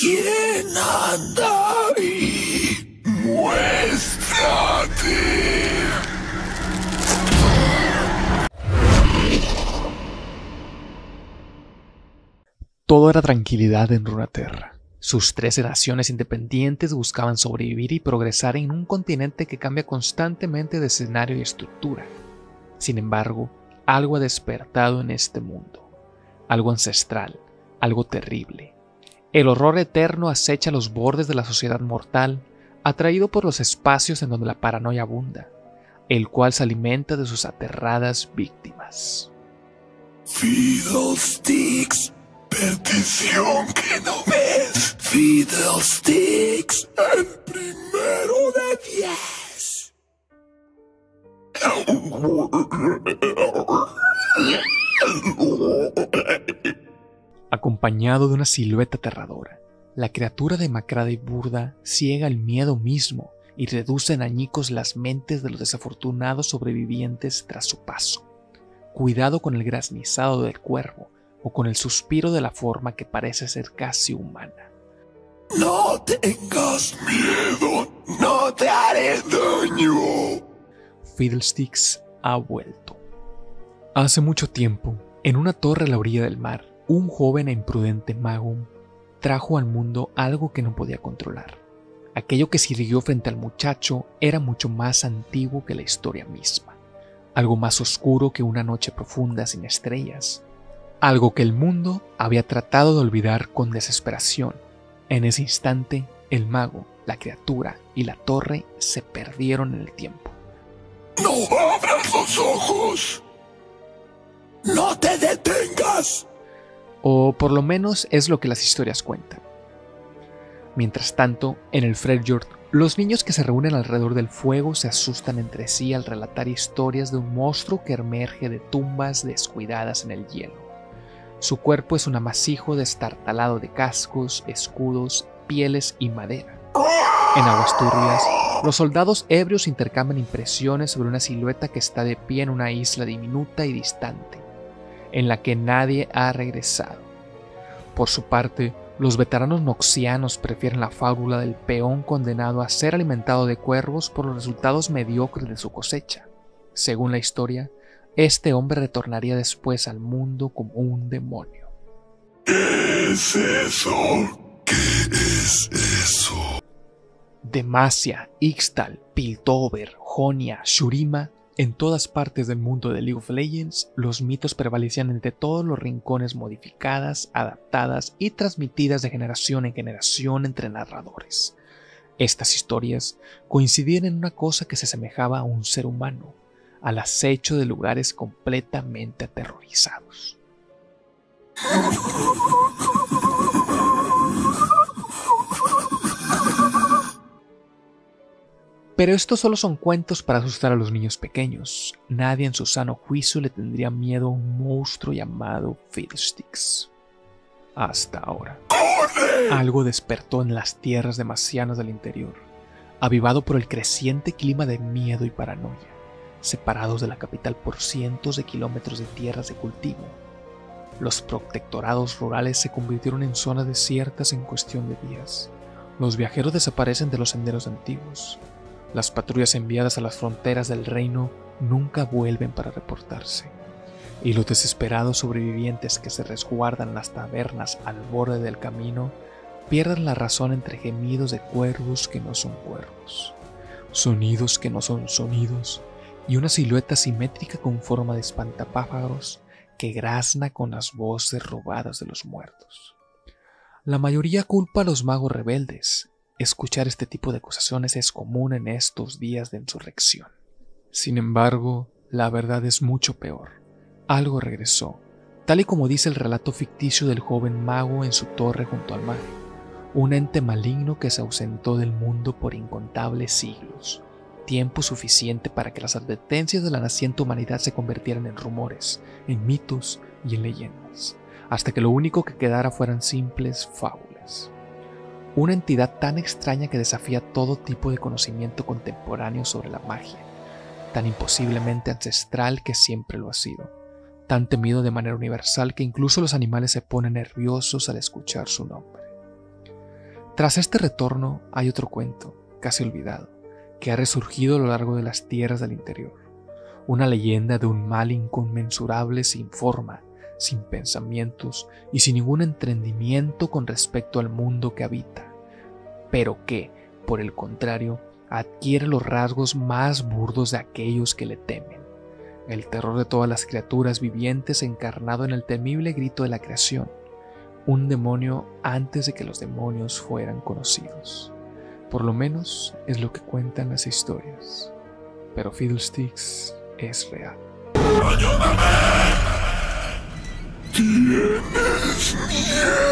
¿Quién anda ahí? Muéstrate. Todo era tranquilidad en Runaterra. Sus tres naciones independientes buscaban sobrevivir y progresar en un continente que cambia constantemente de escenario y estructura. Sin embargo, algo ha despertado en este mundo, algo ancestral, algo terrible. El horror eterno acecha los bordes de la sociedad mortal, atraído por los espacios en donde la paranoia abunda, el cual se alimenta de sus aterradas víctimas. Fiddlesticks, petición que no ves. Fiddlesticks, el primero de diez. Acompañado de una silueta aterradora, la criatura demacrada y burda ciega el miedo mismo y reduce en añicos las mentes de los desafortunados sobrevivientes tras su paso. Cuidado con el graznizado del cuervo o con el suspiro de la forma que parece ser casi humana. No tengas miedo, no te haré daño. Fiddlesticks ha vuelto. Hace mucho tiempo, en una torre a la orilla del mar, un joven e imprudente mago trajo al mundo algo que no podía controlar. Aquello que sirvió frente al muchacho era mucho más antiguo que la historia misma, algo más oscuro que una noche profunda sin estrellas, algo que el mundo había tratado de olvidar con desesperación. En ese instante, el mago, la criatura y la torre se perdieron en el tiempo. No abras los ojos. No te detengas. O por lo menos es lo que las historias cuentan. Mientras tanto, en el Freljord, los niños que se reúnen alrededor del fuego se asustan entre sí al relatar historias de un monstruo que emerge de tumbas descuidadas en el hielo. Su cuerpo es un amasijo destartalado de cascos, escudos, pieles y madera. En aguas turbias, los soldados ebrios intercambian impresiones sobre una silueta que está de pie en una isla diminuta y distante, en la que nadie ha regresado. Por su parte, los veteranos noxianos prefieren la fábula del peón condenado a ser alimentado de cuervos por los resultados mediocres de su cosecha. Según la historia, este hombre retornaría después al mundo como un demonio. ¿Qué es eso? ¿Qué es eso? Demacia, Ixtal, Piltover, Jonia, Shurima, en todas partes del mundo de League of Legends, los mitos prevalecían entre todos los rincones modificadas, adaptadas y transmitidas de generación en generación entre narradores. Estas historias coincidían en una cosa que se asemejaba a un ser humano, al acecho de lugares completamente aterrorizados. Pero estos solo son cuentos para asustar a los niños pequeños. Nadie en su sano juicio le tendría miedo a un monstruo llamado Fiddlesticks. Hasta ahora. Algo despertó en las tierras demasianas del interior, avivado por el creciente clima de miedo y paranoia, separados de la capital por cientos de kilómetros de tierras de cultivo. Los protectorados rurales se convirtieron en zonas desiertas en cuestión de días. Los viajeros desaparecen de los senderos antiguos, las patrullas enviadas a las fronteras del reino nunca vuelven para reportarse, y los desesperados sobrevivientes que se resguardan en las tabernas al borde del camino pierden la razón entre gemidos de cuervos que no son cuervos, sonidos que no son sonidos, y una silueta simétrica con forma de espantapájaros que grazna con las voces robadas de los muertos. La mayoría culpa a los magos rebeldes, Escuchar este tipo de acusaciones es común en estos días de insurrección. Sin embargo, la verdad es mucho peor. Algo regresó, tal y como dice el relato ficticio del joven mago en su torre junto al mar, un ente maligno que se ausentó del mundo por incontables siglos, tiempo suficiente para que las advertencias de la naciente humanidad se convirtieran en rumores, en mitos y en leyendas, hasta que lo único que quedara fueran simples fábulas una entidad tan extraña que desafía todo tipo de conocimiento contemporáneo sobre la magia, tan imposiblemente ancestral que siempre lo ha sido, tan temido de manera universal que incluso los animales se ponen nerviosos al escuchar su nombre. Tras este retorno hay otro cuento, casi olvidado, que ha resurgido a lo largo de las tierras del interior. Una leyenda de un mal inconmensurable sin forma, sin pensamientos y sin ningún entendimiento con respecto al mundo que habita, pero que, por el contrario, adquiere los rasgos más burdos de aquellos que le temen. El terror de todas las criaturas vivientes encarnado en el temible grito de la creación, un demonio antes de que los demonios fueran conocidos. Por lo menos es lo que cuentan las historias. Pero Fiddlesticks es real. Quién es.